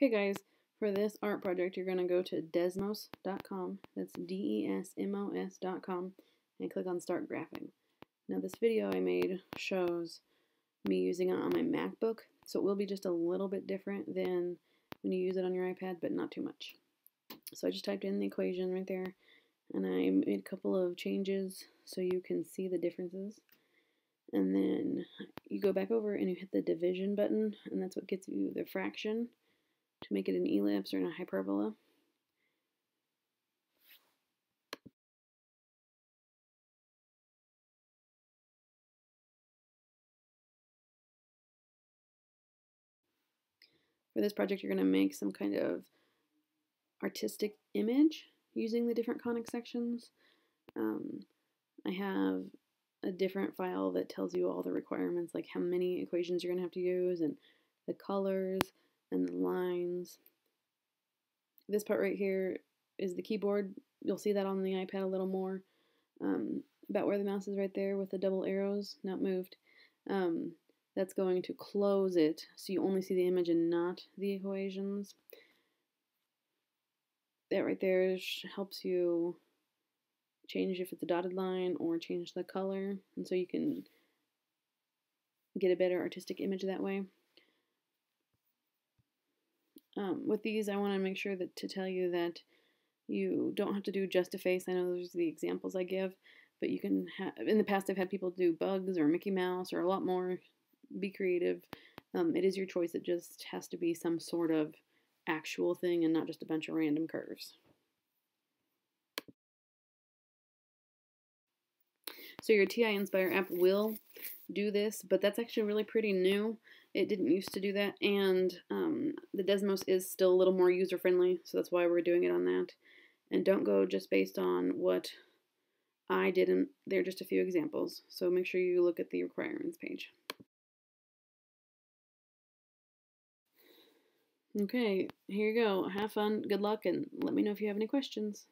Okay guys, for this art project you're going to go to desmos.com, that's D-E-S-M-O-S.com, and click on Start Graphing. Now this video I made shows me using it on my MacBook, so it will be just a little bit different than when you use it on your iPad, but not too much. So I just typed in the equation right there, and I made a couple of changes so you can see the differences. And then you go back over and you hit the division button, and that's what gets you the fraction to make it an ellipse or a hyperbola. For this project, you're going to make some kind of artistic image using the different conic sections. Um, I have a different file that tells you all the requirements, like how many equations you're going to have to use and the colors and the lines. This part right here is the keyboard. You'll see that on the iPad a little more. Um, about where the mouse is right there with the double arrows, not moved. Um, that's going to close it so you only see the image and not the equations. That right there helps you change if it's a dotted line or change the color and so you can get a better artistic image that way. Um, with these, I want to make sure that to tell you that you don't have to do just a face. I know those are the examples I give, but you can have, in the past, I've had people do bugs or Mickey Mouse or a lot more. Be creative. Um, it is your choice. It just has to be some sort of actual thing and not just a bunch of random curves. So your TI-Nspire app will do this, but that's actually really pretty new. It didn't used to do that, and um, the Desmos is still a little more user-friendly, so that's why we're doing it on that. And don't go just based on what I didn't. They're just a few examples, so make sure you look at the requirements page. Okay, here you go. Have fun, good luck, and let me know if you have any questions.